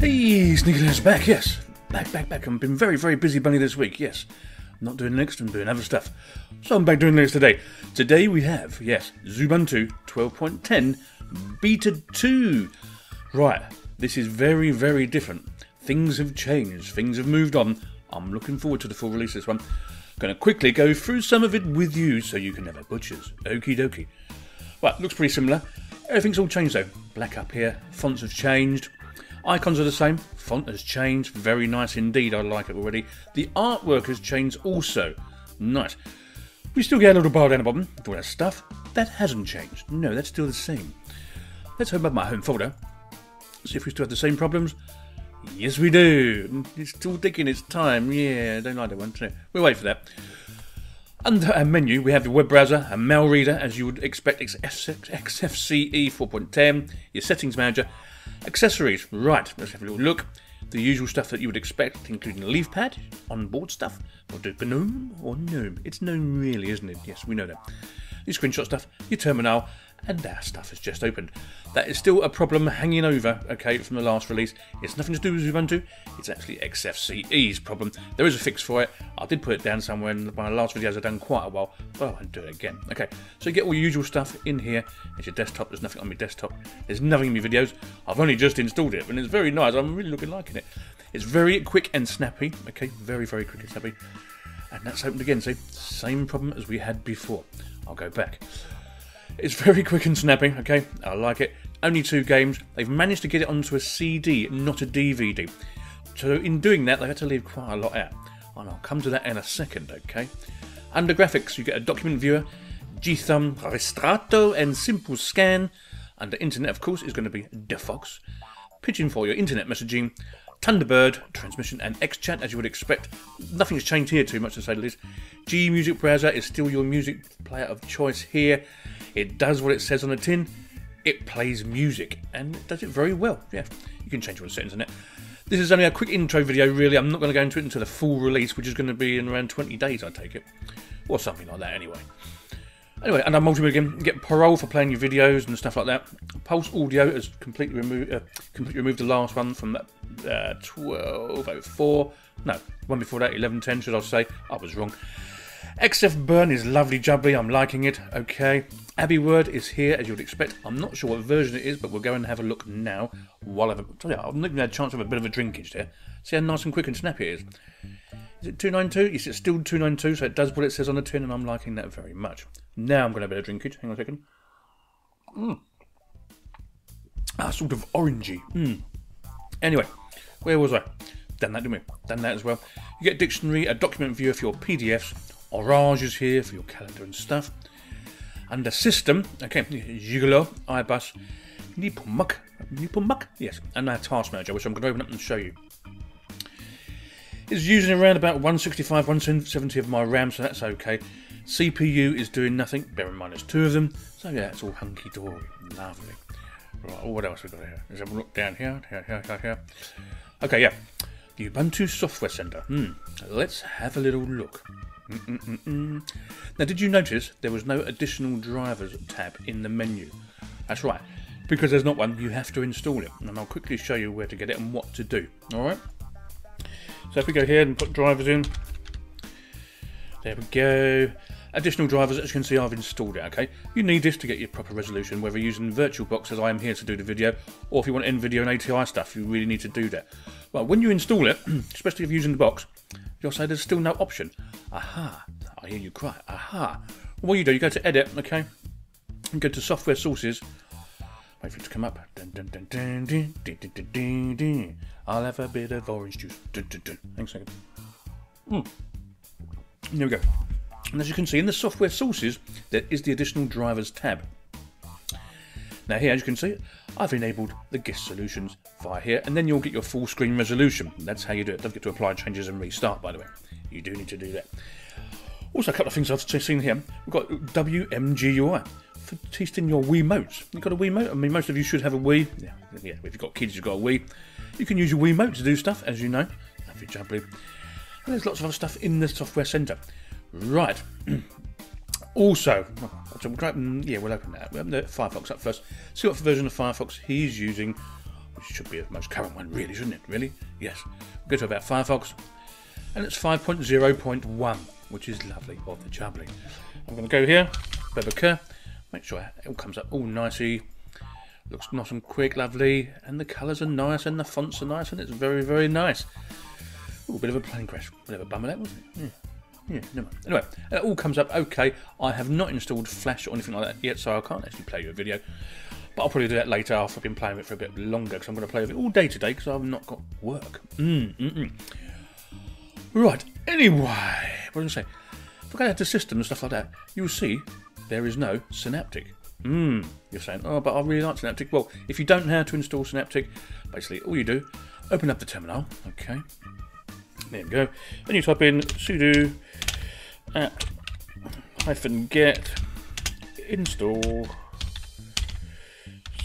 Hey, Sneaky Linux's back, yes. Back, back, back. I've been very, very busy bunny this week, yes. not doing next, I'm doing other stuff. So I'm back doing this today. Today we have, yes, Xubuntu 12.10 Beta 2. Right, this is very, very different. Things have changed, things have moved on. I'm looking forward to the full release of this one. Gonna quickly go through some of it with you so you can have a butcher's. Okie dokie. Well, looks pretty similar. Everything's all changed though. Black up here, fonts have changed. Icons are the same, font has changed, very nice indeed, I like it already. The artwork has changed also, nice. We still get a little bar down the bottom, all that stuff. That hasn't changed, no, that's still the same. Let's open up my home folder, see if we still have the same problems. Yes, we do. It's still taking its time. Yeah, I don't like that one. We'll wait for that. Under our menu, we have the web browser, a mail reader, as you would expect, XFCE 4.10, your settings manager, accessories. Right, let's have a little look. The usual stuff that you would expect, including a Leafpad, onboard stuff, or GNOME or GNOME. It's GNOME really, isn't it? Yes, we know that. Your screenshot stuff, your terminal, and our stuff has just opened. That is still a problem hanging over, okay, from the last release. It's nothing to do with Ubuntu, it's actually XFCE's problem. There is a fix for it. I did put it down somewhere in my last videos I've done quite a while, but I won't do it again. Okay, so you get all your usual stuff in here. It's your desktop, there's nothing on my desktop. There's nothing in my videos. I've only just installed it, and it's very nice. I'm really looking liking it. It's very quick and snappy, okay, very, very quick and snappy. And that's opened again, see? Same problem as we had before. I'll go back. It's very quick and snappy, okay? I like it. Only two games. They've managed to get it onto a CD, not a DVD. So in doing that, they had to leave quite a lot out. And I'll come to that in a second, okay? Under graphics, you get a document viewer, gThumb, Ristretto, and Simple Scan. Under internet, of course, is going to be Defox. Pidgin for your internet messaging, Thunderbird, transmission, and XChat, as you would expect. Nothing's changed here too much to say the least. gmusicbrowser is still your music player of choice here. It does what it says on the tin. It plays music, and it does it very well. Yeah, you can change all the settings in it. This is only a quick intro video, really. I'm not going to go into it until the full release, which is going to be in around 20 days, I take it. Or something like that, anyway. Anyway, and I'm multimedia again. You get parole for playing your videos and stuff like that. Pulse Audio has completely removed uh, completely removed the last one from that uh, 1204. No, one before that, 1110, should I say? I was wrong. Xfburn is lovely jubbly, I'm liking it, okay. AbiWord is here, as you would expect. I'm not sure what version it is, but we'll go and have a look now while I've, you, I've even had a chance have a bit of a drinkage there. See how nice and quick and snappy it is. Is it 292? Yes, it's still 292, so it does what it says on the tin, and I'm liking that very much. Now I'm going to have a bit of drinkage. Hang on a second. Mm. Ah, sort of orangey. Mm. Anyway, where was I? Done that, didn't we? Done that as well. You get dictionary, a document viewer for your PDFs, Orage is here for your calendar and stuff. Under system, okay, Gigolo, iBus, Nepomuk, Nepomuk, yes, and our task manager, which I'm going to open up and show you. It's using around about 165, 170 of my RAM, so that's okay. CPU is doing nothing, bear in mind there's two of them, so yeah, it's all hunky dory, lovely. Right, what else we got here? Let's have a look down here, here, here, here, here. Okay, yeah, the Ubuntu Software Center. Hmm, let's have a little look. Mm-mm-mm-mm. Now, did you notice there was no additional drivers tab in the menu? That's right, because there's not one, you have to install it, and I'll quickly show you where to get it and what to do. All right. So if we go here and put drivers in, there we go. Additional drivers, as you can see, I've installed it, okay? You need this to get your proper resolution, whether using VirtualBox, as I am here to do the video, or if you want NVIDIA and ATI stuff, you really need to do that. Well, when you install it, especially if you're using the box, you'll say there's still no option. Aha, I hear you cry. Aha. What you do, you go to edit, okay? And go to software sources. Wait for it to come up. I'll have a bit of orange juice. Dun, dun, a second. Mm. There we go. And as you can see in the software sources, there is the additional drivers tab. Now here, as you can see, I've enabled the guest additions via here, and then you'll get your full screen resolution. That's how you do it. Don't forget to apply changes and restart, by the way. You do need to do that. Also, a couple of things I've seen here. We've got WMGUI for testing your Wiimotes. You've got a Wiimote? I mean, most of you should have a Wii. Yeah, yeah if you've got kids, you've got a Wii. You can use your Wiimote to do stuff, as you know. Lovely jubbly. And there's lots of other stuff in the software centre. Right. Also, mm, yeah, we'll open that. We'll open the Firefox up first. See what version of Firefox he's using. which should be the most current one, really, shouldn't it? Really? Yes. Go to about Firefox, and it's 5.0.1, which is lovely, of the jubbly. I'm going to go here, Beaver make sure it all comes up all nicey. Looks nice and quick, lovely, and the colours are nice, and the fonts are nice, and it's very, very nice. Ooh, a bit of a plane crash, bit of a bummer that, wasn't it? Yeah. Yeah. Anyway, it all comes up okay. I have not installed Flash or anything like that yet, so I can't actually play you a video. But I'll probably do that later after I've been playing it for a bit longer, because I'm going to play with it all day today, because I've not got work. Mm, mm, mm. Right, anyway, what was I say? If I go to system and stuff like that, you'll see there is no Synaptic. Hmm, you're saying, oh, but I really like Synaptic. Well, if you don't know how to install Synaptic, basically all you do, open up the terminal, okay, there we go, and you type in sudo apt hyphen get install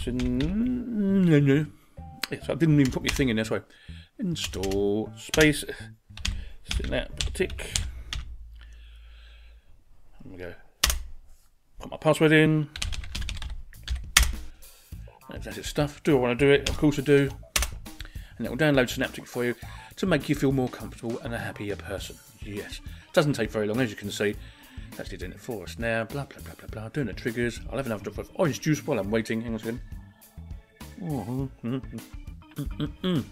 syn yes, I didn't even put my thing in there, sorry. Install space synaptic. There we go. Put my password in. That's it stuff. Do I want to do it? Of course I do. And it will download Synaptic for you to make you feel more comfortable and a happier person. Yes. Doesn't take very long, as you can see. Actually doing it for us now. Blah, blah, blah, blah, blah. Doing the triggers. I'll have another drop of orange juice while I'm waiting. Hang on a second. Mm -hmm. Mm -mm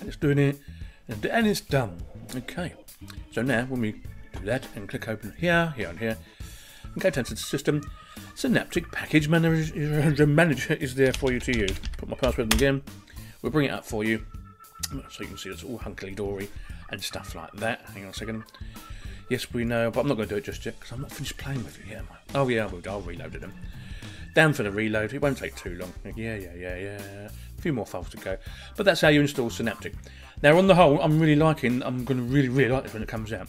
and it's doing it. And it's done. Okay. So now, when we do that and click open here, here, and here, and go down to the system, Synaptic Package Manager is there for you to use. Put my password in again. We'll bring it up for you so you can see it's all hunky dory and stuff like that. Hang on a second. Yes, we know, but I'm not going to do it just yet because I'm not finished playing with it yet, am I? Oh, yeah, I will. I'll reload it. Then. Down for the reload. It won't take too long. Yeah, yeah, yeah, yeah. A few more files to go. But that's how you install Synaptic. Now, on the whole, I'm really liking. I'm going to really, really like it when it comes out.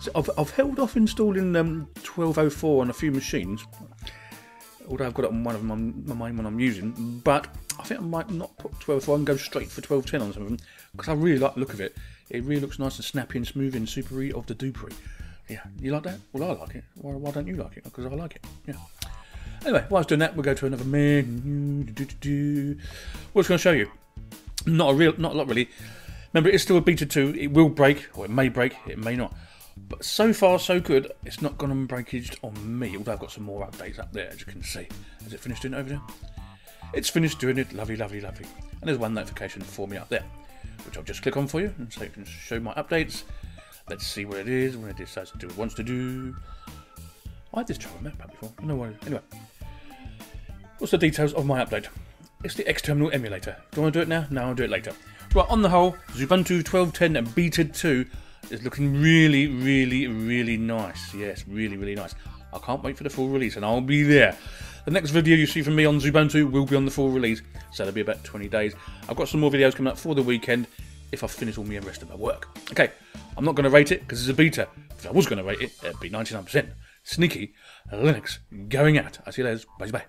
So I've, I've held off installing um, 1204 on a few machines, although I've got it on one of them, my main one I'm using. But I think I might not put 1204 and go straight for 1210 on some of them because I really like the look of it. It really looks nice and snappy and smooth and super of the dupery. Yeah, you like that? Well, I like it. Why, why don't you like it? Because I like it. Yeah. Anyway, while I was doing that, we'll go to another menu. What's going to show you? Not a real, not a lot really. Remember, it's still a beta 2. It will break, or it may break, it may not. But so far, so good. It's not gone unbreakaged on me, although I've got some more updates up there, as you can see. Has it finished doing it over there? It's finished doing it. Lovely, lovely, lovely. And there's one notification for me up there, which I'll just click on for you, and so you can show my updates. Let's see what it is, when it decides to do what it wants to do. I had this trouble map before. No worries. Anyway, what's the details of my update? It's the X-Terminal emulator. Do you want to do it now? No, I'll do it later. Right, on the whole, Xubuntu 12.10 and Beta 2 is looking really, really, really nice. Yes, really, really nice. I can't wait for the full release, and I'll be there. The next video you see from me on Xubuntu will be on the full release, so it'll be about 20 days. I've got some more videos coming up for the weekend if I finish all my rest of my work. Okay, I'm not going to rate it because it's a beta. If I was going to rate it, it'd be 99%. Sneaky Linux going out. I'll see you later. Bye bye.